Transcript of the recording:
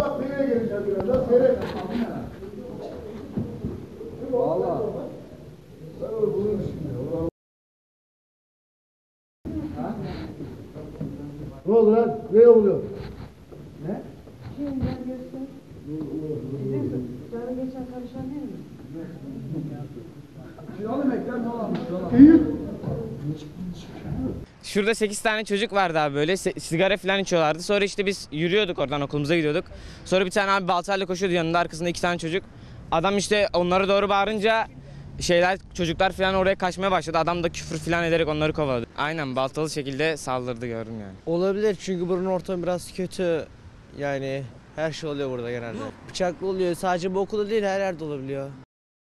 Bak nereye geleceğim birazdan seyret. Valla. Ben onu bulurum şimdi. Ne oldu lan? Ne oluyor? Geçen karışan değil mi? İyi. Şurada 8 tane çocuk vardı abi böyle se- sigara falan içiyorlardı. Sonra işte biz yürüyorduk oradan okulumuza gidiyorduk. Sonra bir tane abi baltayla koşuyordu yanında arkasında iki tane çocuk. Adam işte onlara doğru bağırınca şeyler çocuklar falan oraya kaçmaya başladı. Adam da küfür falan ederek onları kovaladı. Aynen baltalı şekilde saldırdı gördüm yani. Olabilir çünkü buranın ortamı biraz kötü. Yani her şey oluyor burada genelde. Bıçaklı oluyor. Sadece bu okulda değil her yerde olabiliyor.